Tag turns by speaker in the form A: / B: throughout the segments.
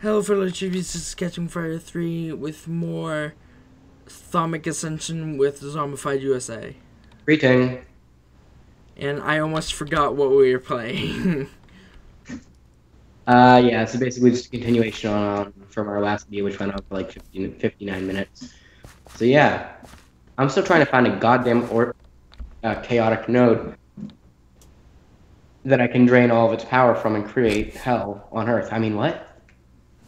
A: Hello fellow tributes, this is Catching Fire 3 with more Thaumic Ascension with ZombiefiedUSA.
B: Greeting.
A: And I almost forgot what we were playing.
B: Uh, yeah, so basically just a continuation on from our last video, which went on for like 50, 59 minutes. So yeah, I'm still trying to find a goddamn or uh, chaotic node that I can drain all of its power from and create hell on Earth. I mean, what?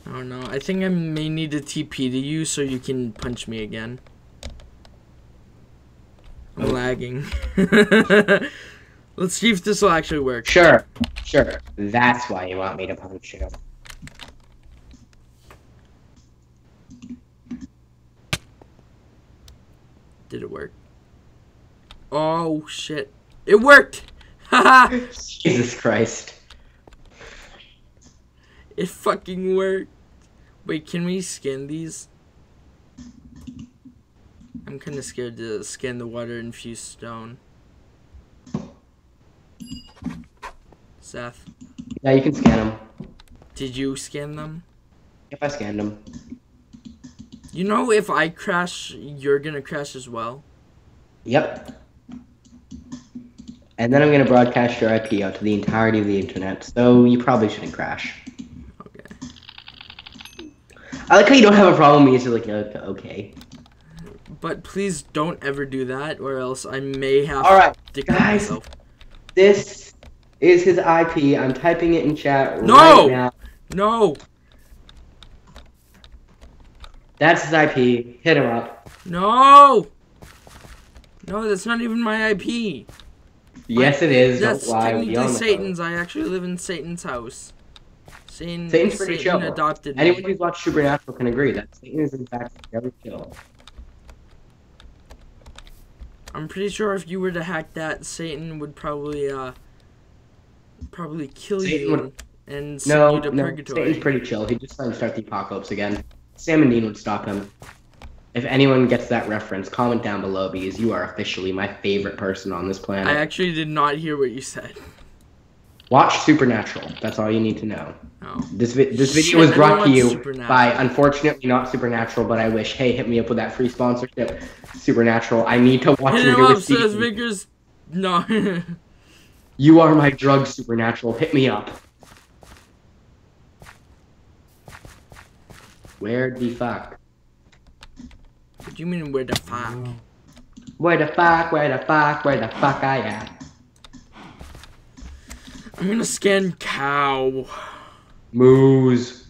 A: I don't know. I think I may need a TP to you so you can punch me again. I'm
B: Oh.
A: lagging. Let's see if this will actually work.
B: Sure, sure. That's why you want me to punch you.
A: Did it work? Oh shit. It worked! Haha!
B: Jesus Christ.
A: It fucking worked. Wait, can we scan these? I'm kind of scared to scan the water infused stone. Seth,
B: Yeah, you can scan them.
A: did you scan them?
B: If I scanned them.
A: You know, if I crash, you're gonna crash as well.
B: Yep. And then I'm gonna broadcast your IP out to the entirety of the internet, so you probably shouldn't crash. I like how you don't have a problem with me, so like, okay. okay.
A: But please don't ever do that, or else I may have
B: Alright,
A: to kill
B: guys.
A: myself.
B: this is his IP. I'm typing it in chat
A: No!
B: right now.
A: No!
B: That's his IP. Hit him up.
A: No! No, that's not even my IP.
B: Yes, it is.
A: That's. Technically
B: on the phone.
A: Satan's. I actually live in Satan's house. Satan,
B: Satan's pretty
A: Satan
B: chill.
A: adopted me.
B: Anyone who's watched Supernatural can agree that Satan is in fact very chill.
A: I'm pretty sure if you were to hack that, Satan would probably uh probably kill
B: Satan
A: you
B: would-
A: and send
B: No,
A: you to
B: no,
A: purgatory.
B: Satan's pretty chill. He'd just try and start the apocalypse again. Sam and Dean would stop him. If anyone gets that reference, comment down below because you are officially my favorite person on this planet.
A: I actually did not hear what you said.
B: Watch Supernatural. That's all you need to know.
A: No.
B: This vi- this video
A: Shit,
B: was brought to you by unfortunately not Supernatural, but I wish. Hey, hit me up with that free sponsorship. Supernatural. I need to watch
A: Hit him up, says. Vickers. No.
B: You are my drug, Supernatural. Hit me up. Where the fuck?
A: what do you mean where the fuck?
B: Where the fuck? Where the fuck? Where the fuck I am?
A: I'm gonna scan cow.
B: Moose.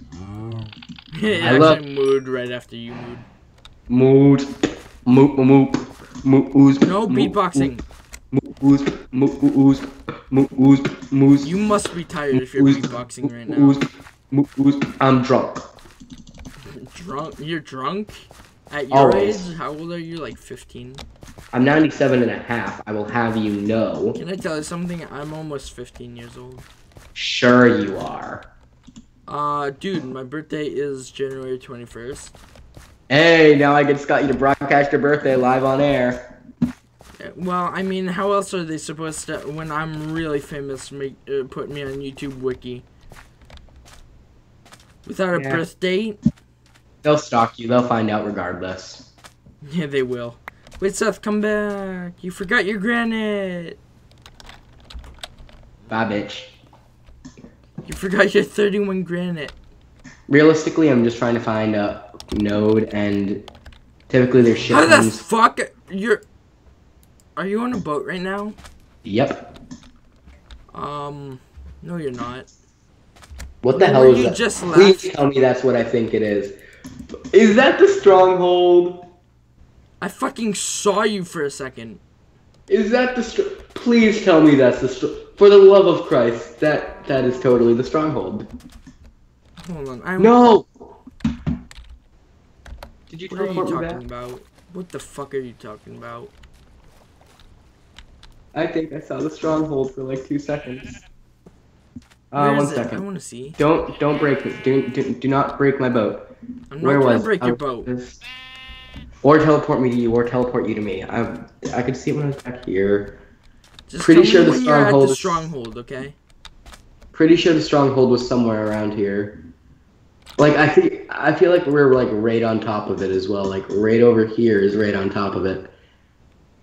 A: it
B: I love-
A: mooed right after you mooed.
B: Mood. Moop moop. Moop ooze.
A: No beatboxing.
B: Moop ooze. Moop. Moose.
A: You must be tired if you're beatboxing right now.
B: I'm drunk.
A: Drunk? You're drunk? At your
B: Always.
A: age? How old are you? Like 15?
B: I'm 97 and a half. I will have you know.
A: Can I tell you something? I'm almost 15 years old.
B: Sure you are.
A: Uh, dude, my birthday is January 21st.
B: Hey, now I just got you to broadcast your birthday live on air.
A: Well, I mean, how else are they supposed to, when I'm really famous, make uh, put me on YouTube Wiki? Without a
B: Yeah.
A: birth date?
B: They'll stalk you. They'll find out regardless.
A: Yeah, they will. Wait, Seth, come back. You forgot your granite.
B: Bye, bitch.
A: You forgot your 31 granite.
B: Realistically, I'm just trying to find a node, and typically there's shit
A: How the fuck? You're. Are you on a boat right now?
B: Yep.
A: Um, no, you're not.
B: What the
A: Where
B: hell is
A: you
B: that?
A: just
B: Please
A: left.
B: tell me that's what I think it is. Is that the stronghold?
A: I fucking saw you for a second.
B: Is that the str- Please tell me that's the str- For the love of Christ, that that is totally the stronghold.
A: Hold on. I'm,
B: No. Did you
A: What are you talking about? What the fuck are you talking about?
B: I think I saw the stronghold for like two seconds. Uh, one
A: it? I want to see.
B: Don't don't break me. Do, do do not break my boat.
A: I'm not
B: Where
A: gonna
B: was
A: break
B: I
A: your boat.
B: Or teleport me to you, or teleport you to me. I I could see it when I was back here.
A: Just
B: pretty sure the
A: when you're at
B: stronghold
A: the stronghold, okay?
B: Pretty sure the stronghold was somewhere around here. Like I feel, I feel like we're like right on top of it as well. Like right over here is right on top of it.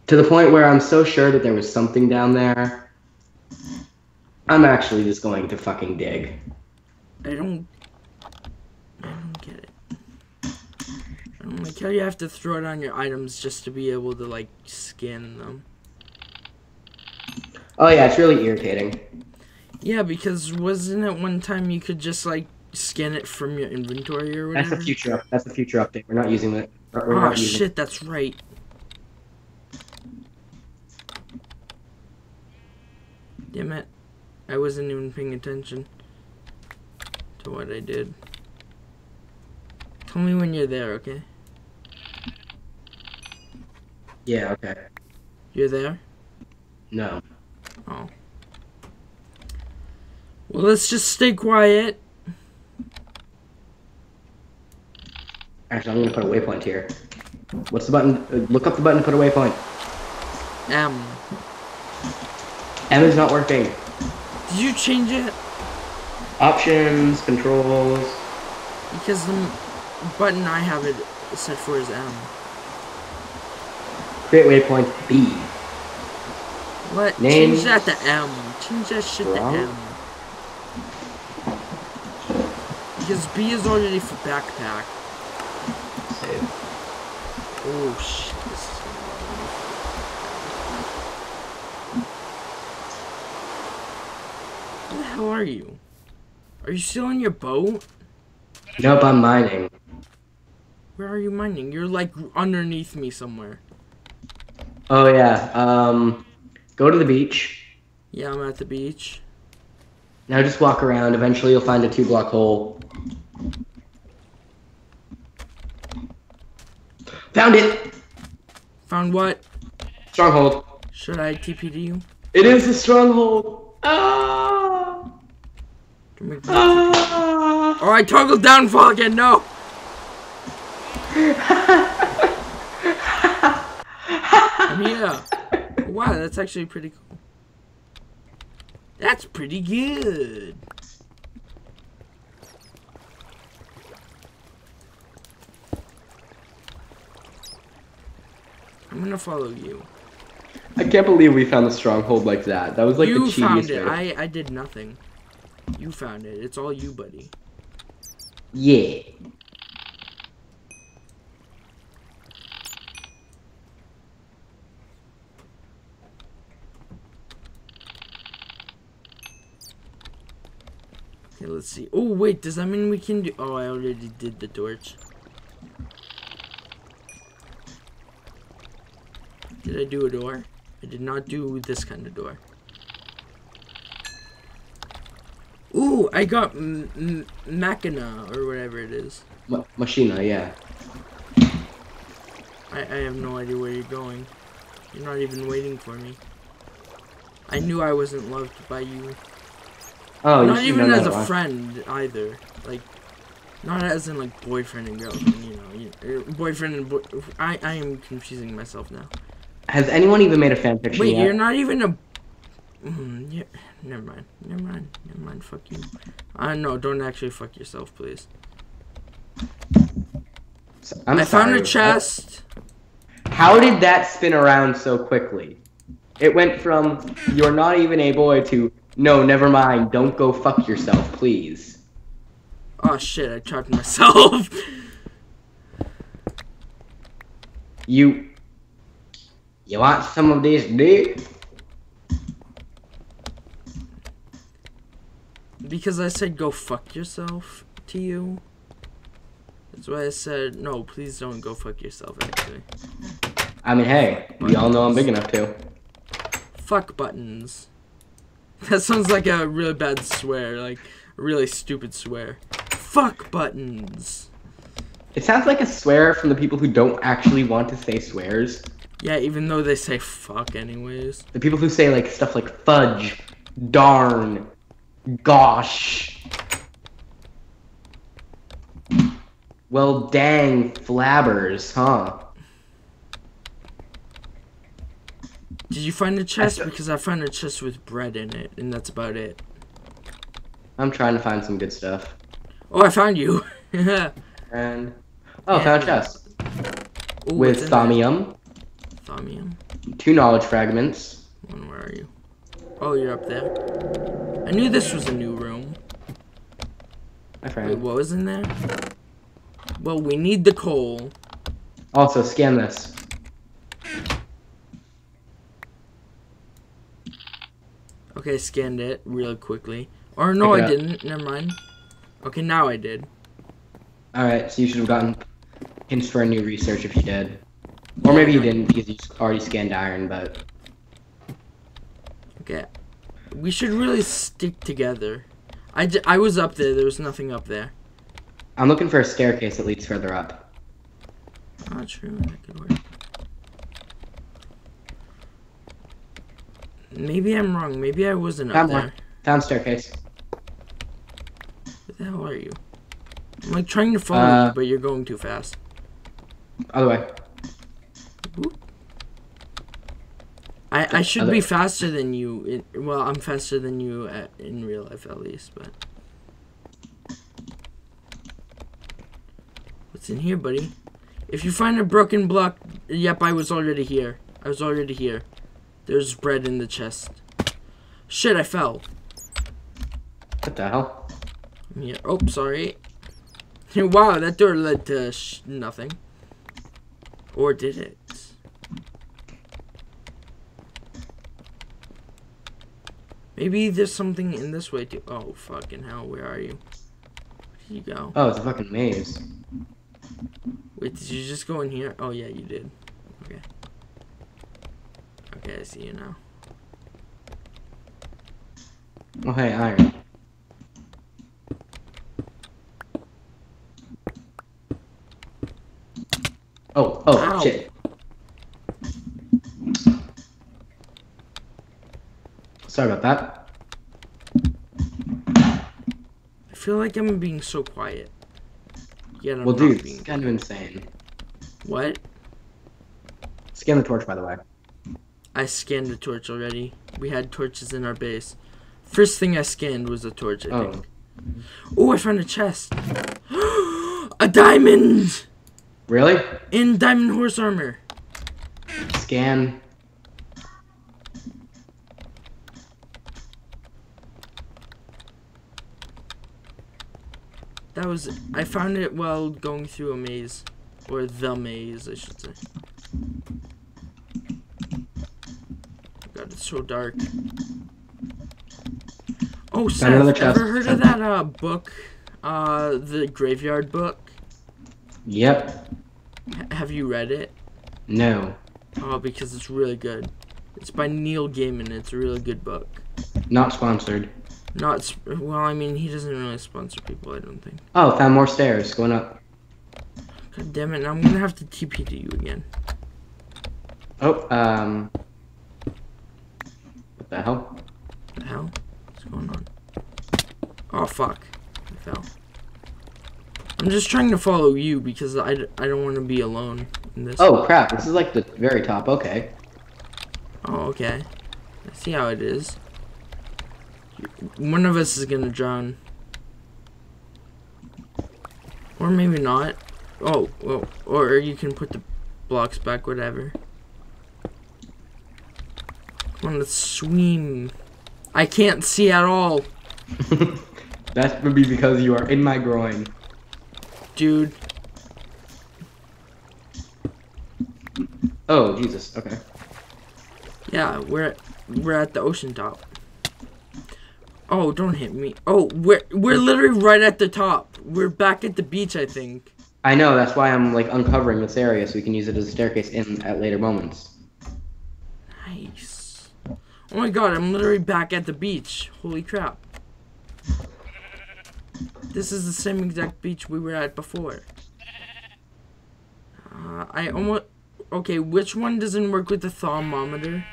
B: To the point where I'm so sure that there was something down there. I'm actually just going to fucking dig.
A: I don't. I don't get it. I don't like how you have to throw it on your items just to be able to like scan them.
B: Oh yeah, it's really irritating.
A: Yeah, because wasn't it one time you could just like scan it from your inventory or whatever?
B: That's
A: whatever?
B: the future. That's the future update. We're not using it. We're
A: Oh
B: not ah, using
A: shit, that's right. Damn it. I wasn't even paying attention to what I did. Tell me when you're there, okay?
B: Yeah. Okay.
A: You're there?
B: No.
A: Oh. Well, let's just stay quiet.
B: Actually, I'm gonna put a waypoint here. What's the button? Uh, Look up the button. to Put a waypoint.
A: M.
B: M is not working.
A: Did you change it?
B: Options, controls.
A: Because the button I have it set for is M.
B: Create waypoint B.
A: What?
B: Name-
A: Change that to M. Change that shit
B: Wrong.
A: to M. Because B is already for backpack.
B: Save.
A: Oh shit. This is Where the hell are you? Are you still in your boat?
B: Nope, I'm mining.
A: Where are you mining? You're like underneath me somewhere.
B: Oh yeah. Um, go to the beach.
A: Yeah, I'm at the beach.
B: Now just walk around. Eventually, you'll find a two-block hole. Found it.
A: Found what?
B: Stronghold.
A: Should I TP to you?
B: It is a stronghold. Ah! Ah!
A: Oh, I toggled down fucking no! I'm. Wow, that's actually pretty cool. That's pretty good. I'm gonna follow you.
B: I can't believe we found the stronghold like that. That was like
A: you
B: the
A: found
B: cheesiest
A: it.
B: way.
A: I I did nothing. You found it. It's all you, buddy.
B: Yeah.
A: Okay, let's see. Oh wait, does that mean we can do? Oh, I already did the torch. Did I do a door? I did not do this kind of door. Ooh, I got m- m- Machina or whatever it is.
B: Ma- Machina, yeah.
A: I, I have no idea where you're going. You're not even waiting for me. I knew I wasn't loved by you.
B: Oh,
A: not even
B: know
A: as a
B: one.
A: friend either. Like, not as in like boyfriend and girlfriend. You know, you, uh, boyfriend and boy. I I am confusing myself now.
B: Has anyone even made a fan fiction
A: Wait,
B: yet?
A: you're not even a. Mm, yeah, never mind. Never mind. Never mind. Fuck you. Uh, no, don't actually fuck yourself, please.
B: I'm
A: I found a chest.
B: How did that spin around so quickly? It went from you're not even a boy to no, never mind. Don't go fuck yourself, please.
A: Oh shit! I trapped myself.
B: You. You want some of this dude?
A: because I said go fuck yourself to you. That's why I said no. Please don't go fuck yourself. Actually,
B: I mean, hey, we all know I'm big enough to.
A: fuck buttons. That sounds like a really bad swear. Like a really stupid swear. Fuck buttons.
B: It sounds like a swear from the people who don't actually want to say swears.
A: Yeah, even though they say fuck anyways.
B: The people who say like stuff like fudge, darn, gosh. Well, dang, flabbers, huh?
A: Did you find a chest?
B: don't-
A: Because I found a chest with bread in it, and that's about it.
B: I'm trying to find some good stuff.
A: Oh, I found you.
B: And oh, found a chest
A: what's
B: with thaumium,
A: Thaumium.
B: two knowledge fragments.
A: One, where are you? Oh, you're up there. I knew this was a new room.
B: My
A: Wait,
B: friend.
A: what was in there? Well, we need the coal.
B: Also, scan this.
A: Okay, I scanned it real quickly. Or no, I didn't. Never mind. Okay, now I did.
B: All right, so you should have gotten hints for a new research if you did, or maybe you didn't because you already scanned iron. But
A: Okay. We should really stick together. I, j- I was up there. There was nothing up there.
B: I'm looking for a staircase that leads further up.
A: Not true. That could work. Maybe I'm wrong. Maybe I wasn't up
B: Found
A: there.
B: one. Found staircase.
A: Where the hell are you? I'm like trying to follow
B: Uh,
A: you, but you're going too fast.
B: Other way.
A: I, I should
B: other-
A: be faster than you. In, well, I'm faster than you at, in real life, at least. But what's in here, buddy? If you find a broken block, yep, I was already here. I was already here. There's bread in the chest. Shit, I fell.
B: What the hell?
A: I'm. Oh, sorry. wow, that door led to sh- nothing. Or did it? Maybe there's something in this way too. Oh, fucking hell, where are you? Where did you go?
B: Oh, it's a fucking maze.
A: Wait, did you just go in here? Oh, yeah, you did. Okay. Okay, I see you now.
B: Oh, hey, iron. Oh, oh,
A: Ow.
B: shit. Sorry about that.
A: I feel like I'm being so quiet. Yet I'm
B: well, dude,
A: being.
B: it's kind of insane.
A: What?
B: Scan the torch, by the way.
A: I scanned the torch already. We had torches in our base. First thing I scanned was a torch, I
B: Oh.
A: think. Oh, I found a chest. a diamond!
B: Really?
A: In diamond horse armor.
B: Scan.
A: That was. I found it while going through a maze. Or the maze, I should say. God, it's so dark. Oh, Seth,
B: another chest.
A: ever heard of that uh, book? Uh, the Graveyard Book?
B: Yep.
A: H- have you read it?
B: No.
A: Oh, because it's really good. It's by Neil Gaiman. It's a really good book.
B: Not sponsored.
A: Not sp- well. I mean, he doesn't really sponsor people. I don't think.
B: Oh, found more stairs. Going up.
A: God damn it! I'm gonna have to TP to you again.
B: Oh, um. What the hell?
A: The hell? What's going on? Oh fuck! I fell. I'm just trying to follow you because I, I don't want to be alone in this.
B: Oh, crap. This is like the very top. Okay.
A: Oh, okay. I see how it is. One of us is gonna drown. Or maybe not. Oh, well, or you can put the blocks back, whatever. Let's swim. I can't see at all,
B: that would be because you are in my groin.
A: dude.
B: Oh, Jesus. Okay.
A: Yeah, we're we're at the ocean top. Oh, don't hit me. Oh, we're we're literally right at the top. We're back at the beach, I think.
B: I know. That's why I'm like uncovering this area so we can use it as a staircase in at later moments.
A: Oh my god, I'm literally back at the beach. Holy crap. This is the same exact beach we were at before. Uh, I almost. Okay, which one doesn't work with the thaumometer?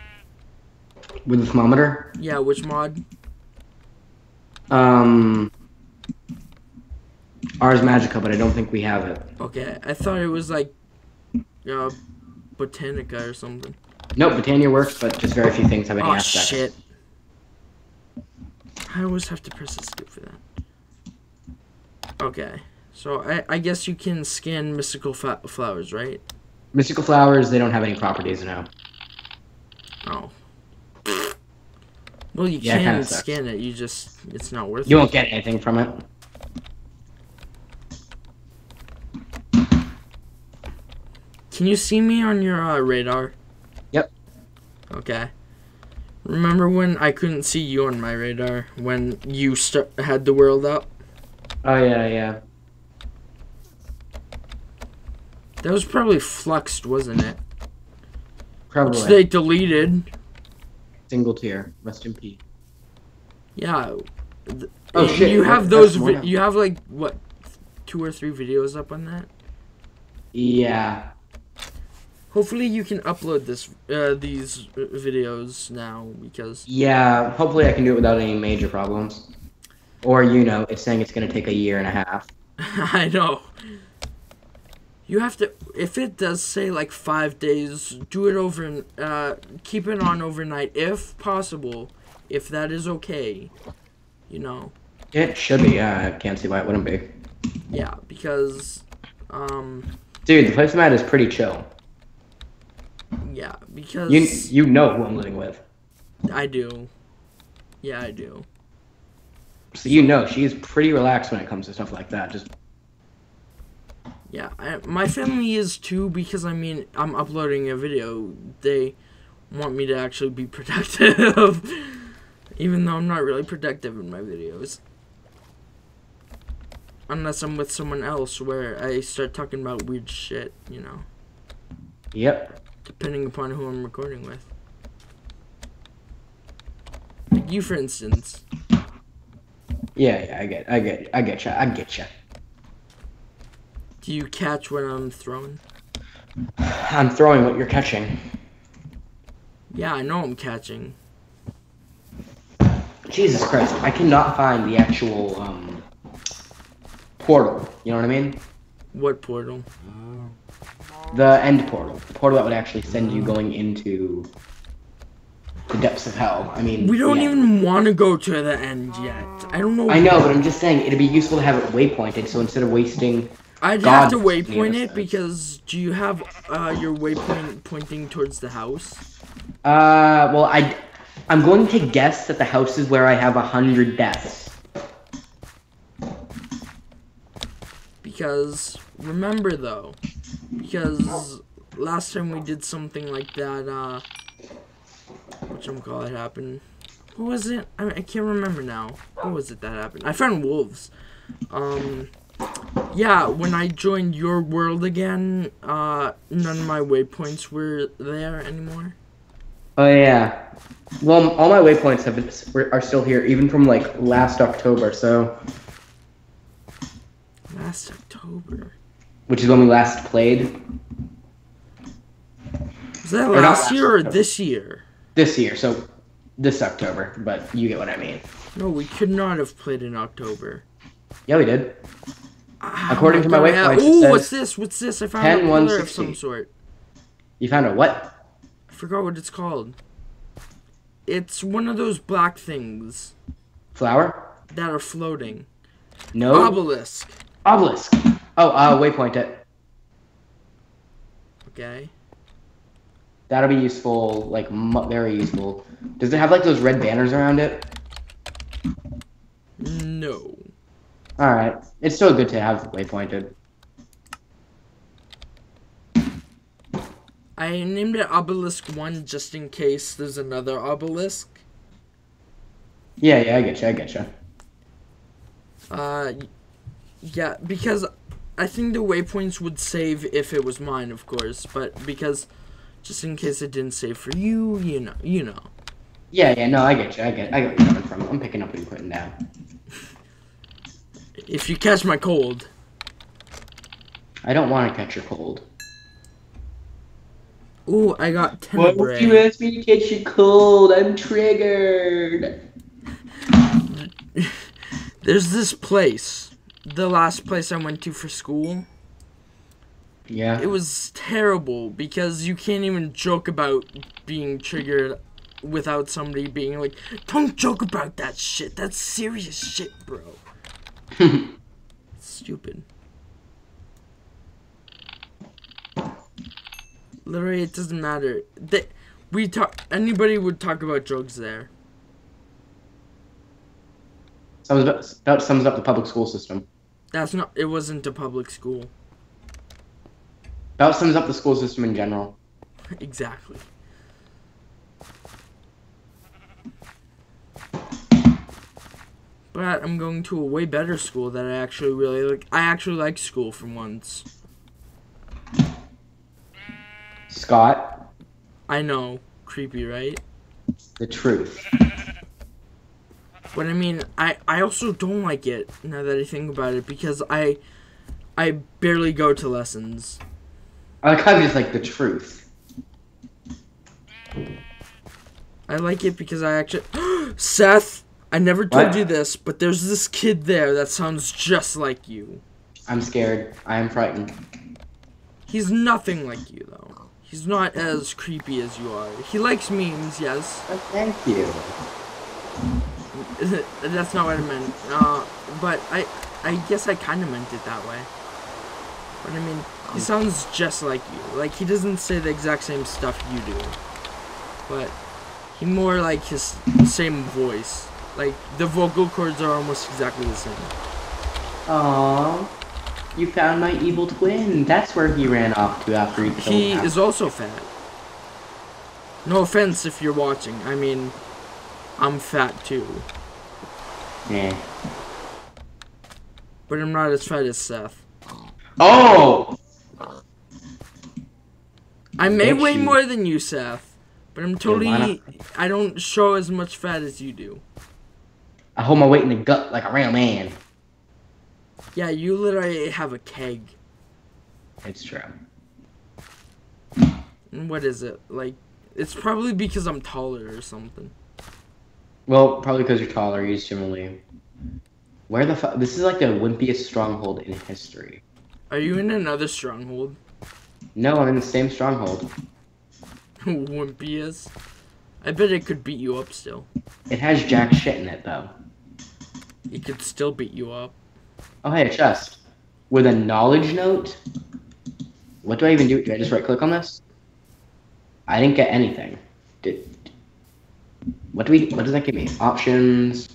B: With the thaumometer.
A: Yeah, which mod?
B: Um. Ars Magica, but I don't think we have it.
A: Okay, I thought it was like. Uh, Botanica or something.
B: Nope, Botania works, but just very few things have any
A: Oh
B: aspects.
A: shit. I always have to press escape for that. Okay, So I, I guess you can scan mystical flowers, right?
B: Mystical flowers, they don't have any properties now.
A: Oh. Well, you
B: Yeah,
A: can
B: kinda
A: scan it. You just it's not worth
B: You
A: it.
B: won't get anything from it.
A: Can you see me on your uh, radar? Okay. Remember when I couldn't see you on my radar when you st- had the world up?
B: Oh yeah, yeah.
A: That was probably fluxed, wasn't it?
B: Probably.
A: Which they deleted.
B: Single tier. Rest in peace.
A: Yeah. Th-
B: Oh, shit,
A: You have those. Vi- you have like what, two or three videos up on that.
B: Yeah.
A: Hopefully you can upload this uh, these uh, videos now because
B: Yeah. Hopefully I can do it without any major problems. Or you know, it's saying it's gonna take a year and a half.
A: I know. You have to if it does say like five days, do it over uh keep it on overnight if possible, if that is okay. You know.
B: It should be. Yeah, I can't see why it wouldn't be.
A: Yeah, because um
B: Dude, the place I'm at is pretty chill.
A: Yeah, because
B: You you know who I'm living with,
A: I do. Yeah, I do.
B: so you know she's pretty relaxed when it comes to stuff like that. Just
A: Yeah, I, my family is too because I mean I'm uploading a video. They want me to actually be productive, even though I'm not really productive in my videos. Unless I'm with someone else, where I start talking about weird shit, you know,
B: yep.
A: Depending upon who I'm recording with. Like you, for instance.
B: Yeah, yeah, I get, I get, I get you, I get you.
A: Do you catch what I'm throwing?
B: I'm throwing what you're catching.
A: Yeah, I know I'm catching.
B: Jesus Christ, I cannot find the actual um portal. You know what I mean?
A: What portal?
B: The end portal, the portal that would actually send you going into the depths of hell. I mean,
A: We don't
B: yeah.
A: even want to go to the end yet. I don't know.
B: I know, but I'm just saying it'd be useful to have it waypointed. So instead of wasting,
A: I'd
B: God
A: have to waypoint it because do you have uh, your waypoint pointing towards the house?
B: uh, well, I, I'm going to guess that the house is where I have a hundred deaths.
A: Because remember though, because last time we did something like that, uh, what call it happened? What was it? I, I can't remember now. What was it that happened? I found wolves. Um, yeah, when I joined your world again, uh, none of my waypoints were there anymore.
B: Oh yeah. Well, all my waypoints have been, are still here, even from like last October. So,
A: Last October.
B: Which is when we last played
A: Was that
B: Or
A: last
B: last
A: year or
B: October.
A: this year?
B: this year. So, this October. But you get what I mean.
A: No, we could not have played in October.
B: Yeah, we did.
A: Ah,
B: According to my
A: God, I have- Ooh, what's this? What's this? I found
B: 10,
A: a pillar of some sort.
B: You found a what?
A: I forgot what it's called. It's one of those black things
B: Flower?
A: that are floating.
B: No.
A: Obelisk.
B: Obelisk. Oh, uh, waypoint it.
A: Okay.
B: That'll be useful, like very useful. Does it have like those red banners around it?
A: No.
B: All right, it's still good to have waypointed.
A: I named it Obelisk 1 just in case there's another obelisk.
B: Yeah, yeah, I get you, I get you.
A: Uh, yeah, because I think the waypoints would save if it was mine, of course, but because just in case it didn't save for you, you know, you know.
B: Yeah, yeah, no, I get you, I get, I get where you're coming from. I'm picking up what you're putting down.
A: If you catch my cold,
B: I don't want to catch your cold.
A: ooh, I got tenebrae.
B: ask me to catch your cold? I'm triggered.
A: There's this place, the last place I went to for school.
B: Yeah.
A: It was terrible because you can't even joke about being triggered without somebody being like, don't joke about that shit. That's serious shit, bro. Stupid. Literally, it doesn't matter. They, we talk. Anybody would talk about drugs there.
B: That sums up the public school system.
A: That's not. It wasn't a public school.
B: That sums up the school system in general.
A: exactly. But I'm going to a way better school that I actually really like. I actually like school for once.
B: Scott,
A: I know, creepy, right?
B: the truth.
A: But I mean, I I also don't like it now that I think about it because I I barely go to lessons.
B: I like how just like the truth.
A: I like it because I actually Seth. I never told
B: What?
A: you this, but there's this kid there that sounds just like you.
B: I'm scared. I am frightened.
A: He's nothing like you though. He's not as creepy as you are. He likes memes, yes.
B: Oh, thank you.
A: That's not what I meant. Uh, but I, I guess I kind of meant it that way. But I mean, he sounds just like you. Like he doesn't say the exact same stuff you do, but he more like his same voice. Like the vocal cords are almost exactly the same.
B: Aww. You found my evil twin. That's where he ran off to after he killed
A: He is also fat. No offense if you're watching. I mean, I'm fat too,
B: Yeah.
A: but I'm not as fat as Seth.
B: Oh!
A: I may
B: Bet
A: weigh
B: you-
A: more than you, Seth, but I'm
B: why
A: totally. I don't show as much fat as you do.
B: I hold my weight in the gut like a real man.
A: Yeah, you literally have a keg.
B: It's true.
A: And What is it like? It's probably because I'm taller or something.
B: Well, probably because you're taller, you similarly. Where the fuck? This is like the wimpiest stronghold in history.
A: Are you in another stronghold?
B: No, I'm in the same stronghold.
A: Wimpy is. I bet it could beat you up still.
B: It has jack shit in it, though.
A: It could still beat you up.
B: Oh, hey, a chest. With a knowledge note? What do I even do? Do I just right click on this? I didn't get anything. Did, what do we, what does that give me? Options,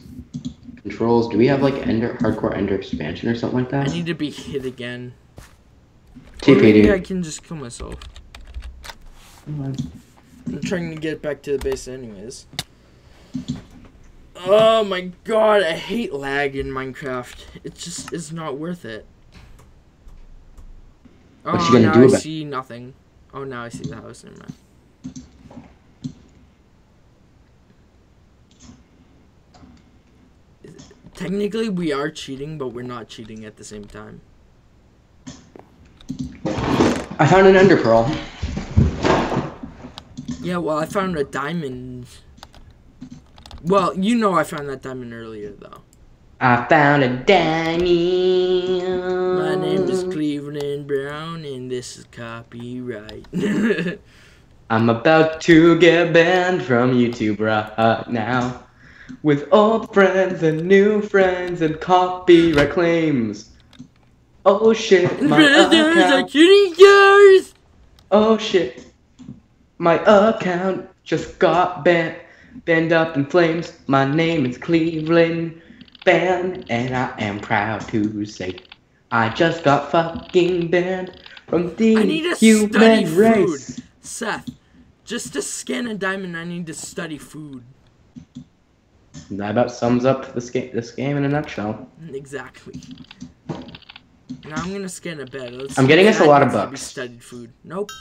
B: controls. Do we have like ender, hardcore ender expansion or something like that?
A: I need to be hit again.
B: TP,
A: maybe I can just kill myself. I'm trying to get back to the base anyways. Oh my god, I hate lag in Minecraft. It just is not worth it. Oh,
B: What you oh, gonna
A: now
B: do
A: I
B: about-
A: see nothing. Oh, now I see the house. Never mind. Technically, we are cheating, but we're not cheating at the same time.
B: I found an ender pearl.
A: Yeah, well, I found a diamond. Well, you know I found that diamond earlier, though.
B: I found a diamond.
A: My name is Cleveland Brown, and this is copyright.
B: I'm about to get banned from YouTube right now. With old friends and new friends and copyright claims. Oh shit, my account.
A: shooting!
B: Oh shit, my account just got banned. Banned up in flames. My name is Cleveland Band, and I am proud to say I just got fucking banned from the
A: I need to study
B: human
A: food. Seth, just to scan a diamond, I need to study food.
B: That about sums up this game, this game in a nutshell.
A: Exactly. Now I'm gonna scan a bed. Let's
B: I'm getting us a lot of
A: needs to be
B: books.
A: Studied food. Nope.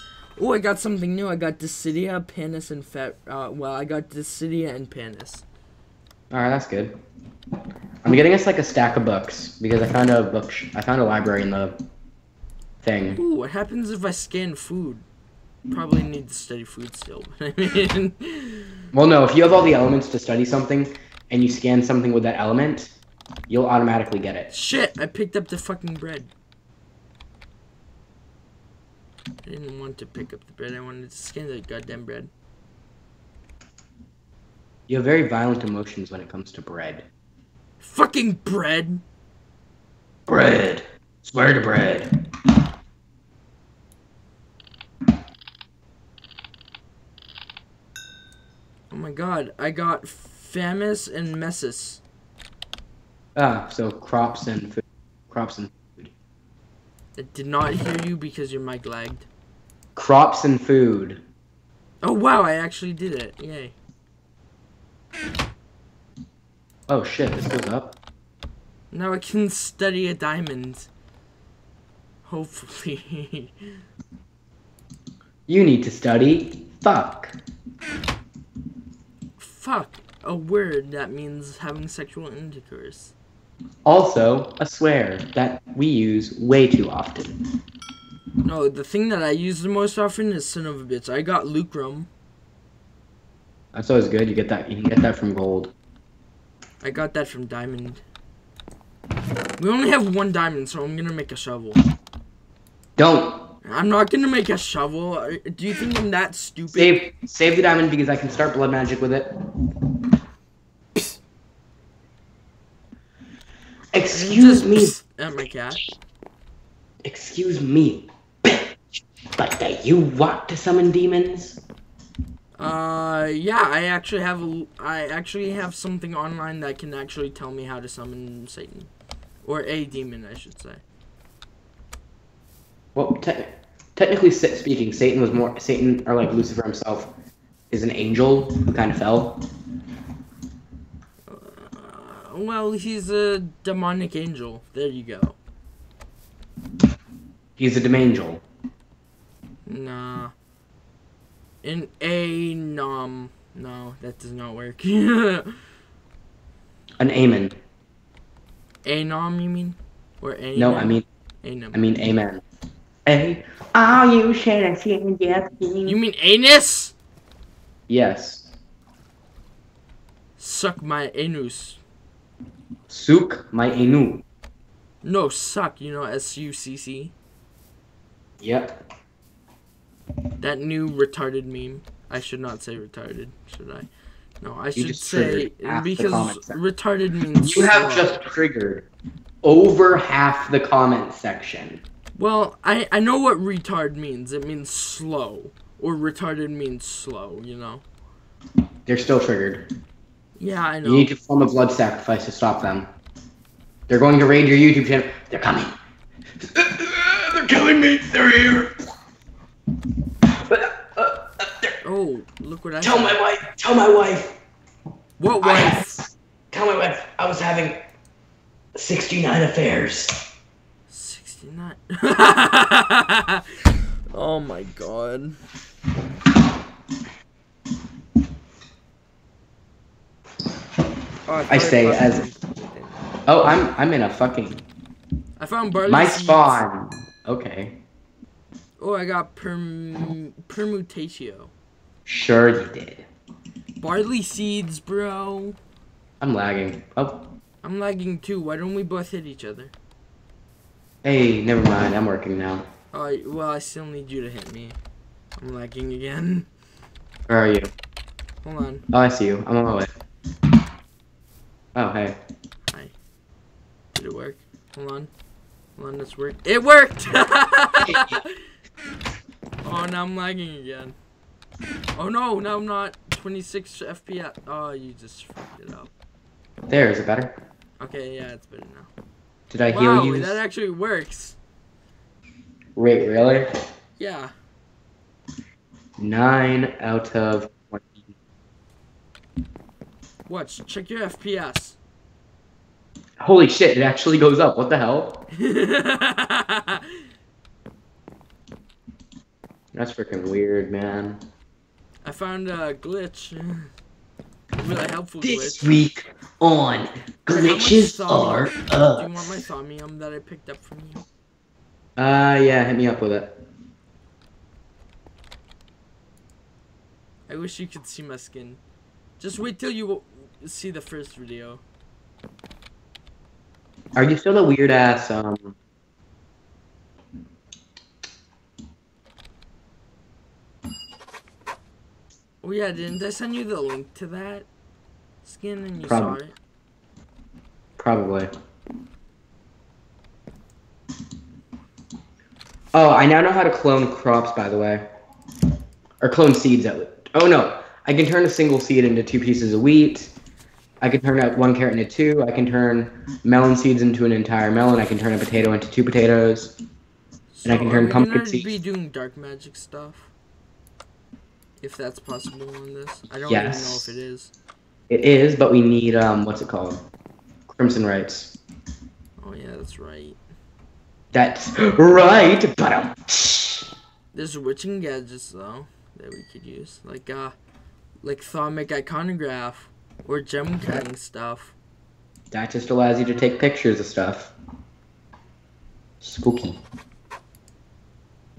A: Oh, I got something new. I got Desidia, Pannus, and Fet. Uh, well, I got Desidia and Pannus.
B: All right, that's good. I'm getting us like a stack of books because I found a book. I found a library in the thing.
A: Ooh, what happens if I scan food? Probably need to study food still. But I mean,
B: Well, no, if you have all the elements to study something and you scan something with that element, you'll automatically get it.
A: shit! I picked up the fucking bread. I didn't want to pick up the bread. I wanted to scan the goddamn bread.
B: You have very violent emotions when it comes to bread.
A: Fucking bread.
B: Bread. Swear to bread.
A: My god, I got Fames and Messis.
B: Ah, so crops and food. Crops and food.
A: I did not hear you because your mic lagged.
B: crops and food.
A: Oh wow, I actually did it. Yay.
B: Oh shit, this goes up.
A: Now I can study a diamond. Hopefully.
B: You need to study. Fuck.
A: Fuck. A word that means having sexual intercourse.
B: Also, a swear that we use way too often.
A: No, the thing that I use the most often is son of a bitch. I got lucrum.
B: That's always good. You get that. You can get that from gold.
A: I got that from diamond. We only have one diamond, so I'm gonna make a shovel.
B: Don't
A: I'm not gonna make a shovel. Do you think I'm that stupid?
B: save save the diamond because I can start blood magic with it. Excuse me.
A: At my cat.
B: Excuse me. But do you want to summon demons?
A: Uh, yeah, I actually have a, I actually have something online that can actually tell me how to summon Satan, or a demon, I should say.
B: Well, te- technically speaking, Satan was more Satan or like Lucifer himself is an angel who kind of fell.
A: Uh, well, he's a demonic angel. There you go.
B: He's a demangel.
A: Nah. In a nom. No, that does not work.
B: An Amen.
A: nom, you mean? Or a
B: No, I mean
A: Anum.
B: I mean Amen. A. Are you sharing yes?
A: You mean anus?
B: Yes.
A: Suck my anus.
B: Suk my enu.
A: No, suck. You know S U C C.
B: Yep.
A: That new retarded meme. I should not say retarded, should I? No, I should say
B: triggered half the
A: because retarded means
B: You have
A: slow.
B: just triggered over half the comment section.
A: Well, I I know what retard means. It means slow, or retarded means slow. You know.
B: They're still triggered.
A: Yeah, I know.
B: You need to perform a blood sacrifice to stop them. They're going to raid your YouTube channel. They're coming. They're killing me. They're here.
A: Oh, look what I
B: Tell
A: have.
B: my wife. Tell my wife.
A: What wife?
B: had- Tell my wife I was having 69 affairs.
A: Sixty nine. oh my god. Oh,
B: I
A: thought
B: say as-. Oh, I'm I'm in a fucking
A: I found barley
B: my
A: seeds.
B: spawn. Okay.
A: Oh, I got perm permutatio.
B: Sure you did.
A: Barley seeds, bro.
B: I'm lagging. Oh,
A: I'm lagging too. Why don't we both hit each other?
B: Hey, never mind. I'm working now.
A: Oh, well, I still need you to hit me. I'm lagging again.
B: Where are you?
A: Hold on.
B: Oh, I see you. I'm on my way. Oh, hey. Hi.
A: Did it work? Hold on. Hold on, this worked. It worked! oh, now I'm lagging again. Oh no, now I'm not. 26 FPS. Oh, you just fucked it up.
B: There, is it better?
A: Okay, yeah, it's better now.
B: Did I
A: wow,
B: heal you?
A: that actually works.
B: Wait, really?
A: Yeah.
B: Nine out of twenty.
A: Watch, check your FPS.
B: Holy shit! It actually goes up. What the hell? That's freaking weird, man.
A: I found a glitch. A really helpful
B: This
A: glitch.
B: week on glitches are up.
A: Do you want my thaumium that I picked up from you?
B: Uh, yeah, hit me up with it.
A: I wish you could see my skin. Just wait till you see the first video.
B: Are you still the weird ass? Um,
A: Oh yeah, didn't I send you the link to that skin and you
B: Probably.
A: saw it?
B: probably. Oh, I now know how to clone crops. By the way, or clone seeds. At least. Oh no, I can turn a single seed into two pieces of wheat. I can turn out one carrot into two. I can turn melon seeds into an entire melon. I can turn a potato into two potatoes. And I can turn pumpkin seeds.
A: be doing dark magic stuff? If that's possible on this. I don't
B: Yes.
A: even know if it is.
B: It is, but we need um, what's it called? Crimson Rites.
A: Oh yeah, that's right.
B: That's right. But um,
A: There's witching gadgets though that we could use. Like uh like Thaumic iconograph or gem cutting stuff.
B: that just allows you to take pictures of stuff. Spooky.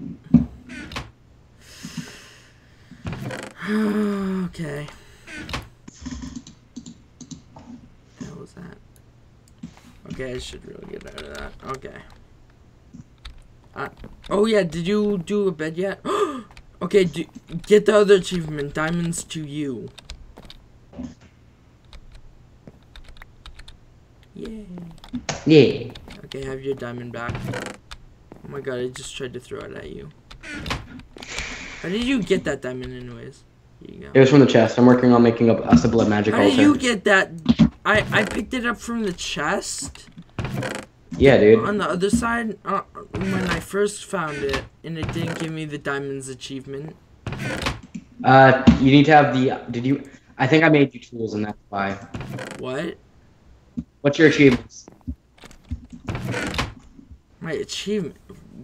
A: okay. What was that? I should really get out of that. Okay. Uh, oh yeah, did you do a bed yet? okay, do, get the other achievement, diamonds to you. Yay.
B: Yeah.
A: Okay, have your diamond back. Oh my god, I just tried to throw it at you. How did you get that diamond anyways? Here you
B: It was from the chest. I'm working on making up a blood magic
A: How did you get that? I, I picked it up from the chest
B: yeah, dude.
A: on the other side uh, when I first found it, and it didn't give me the diamonds achievement.
B: Uh, you need to have the. Did you? I think I made you tools, and that's why.
A: What?
B: What's your achievements?
A: My achievement?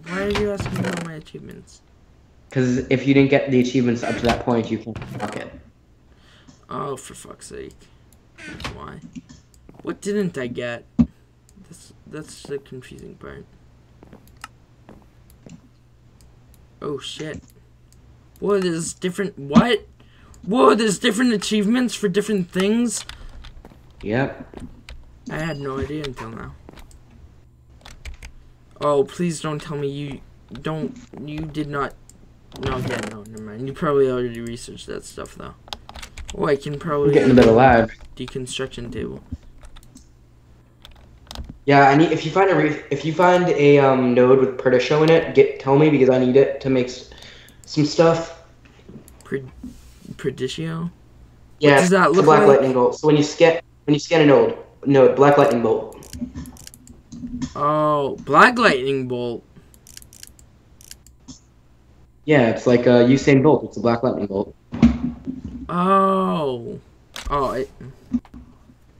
A: Why are you asking about my achievements?
B: Because if you didn't get the achievements up to that point, you can't unlock it.
A: Oh, for fuck's sake. Why. What didn't I get? That's, that's the confusing part. Oh, shit. Whoa, there's different... What? Whoa, there's different achievements for different things?
B: Yep.
A: I had no idea until now. Oh, please don't tell me you... Don't... You did not... No, yeah, no, never mind. You probably already researched that stuff, though. Oh, I can
B: I'm
A: probably...
B: getting a bit of lag.
A: Deconstruction table.
B: Yeah, I need. If you find a if you find a um, node with Perditio in it, get tell me because I need it to make s- some stuff.
A: Pred- Preditio?
B: Yeah,
A: does that
B: a
A: look
B: black
A: like?
B: lightning bolt. So when you scan when you scan a node, node black lightning bolt.
A: Oh, Black Lightning Bolt.
B: Yeah, it's like a Usain Bolt. It's a black lightning bolt.
A: Oh. Oh, it,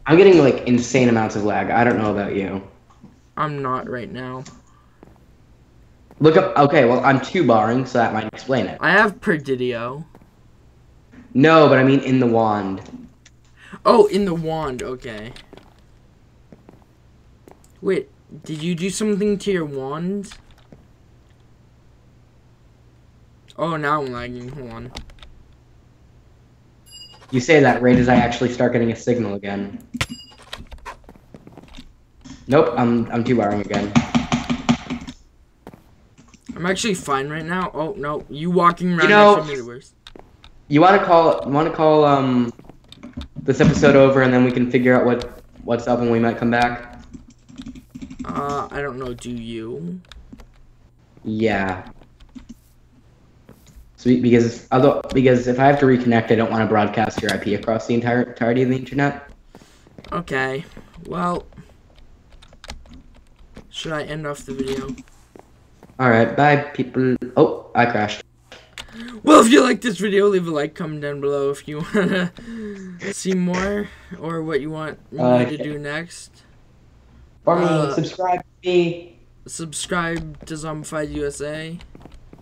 B: I'm getting like insane amounts of lag. I don't know about you.
A: I'm not right now.
B: Look up. Okay, well I'm two barring, so that might explain it.
A: I have Perditio.
B: No, but I mean in the wand.
A: Oh, in the wand. Okay. Wait, did you do something to your wand? Oh, now I'm lagging. Hold on.
B: You say that right as I actually start getting a signal again. Nope, I'm I'm two barring again.
A: I'm actually fine right now. Oh, no. You walking around you
B: know-
A: next to me the worst.
B: You want to call want to call um this episode over and then we can figure out what what's up and we might come back.
A: Uh, I don't know. Do you?
B: Yeah. Because although because if I have to reconnect, I don't want to broadcast your IP across the entire entirety of the internet.
A: Okay. Well. Should I end off the video?
B: All right, bye people. Oh, I crashed.
A: Well, if you like this video, leave a like, comment down below if you wanna see more or what you want me
B: Uh,
A: to do next.
B: Or
A: Uh,
B: subscribe to me.
A: Subscribe to ZombiefiedUSA.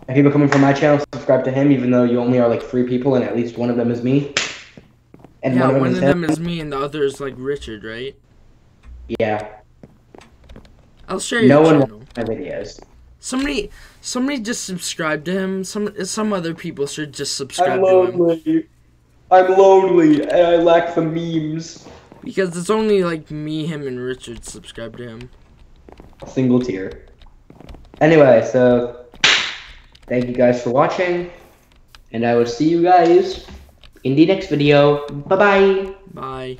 B: If people coming from my channel, subscribe to him, even though you only are like three people and at least one of them is me. And
A: yeah,
B: one of them
A: one
B: is
A: of them is me and the other is like Richard, right?
B: Yeah.
A: I'll share
B: No
A: your
B: one
A: channel.
B: watches my videos.
A: Somebody, somebody just subscribe to him. Some some other people should just subscribe to him
B: lonely. I'm lonely and I lack the memes.
A: because it's only like me, him, and Richard subscribe to him.
B: Single tier. Anyway, so thank you guys for watching, and I will see you guys in the next video. Bye bye.
A: Bye.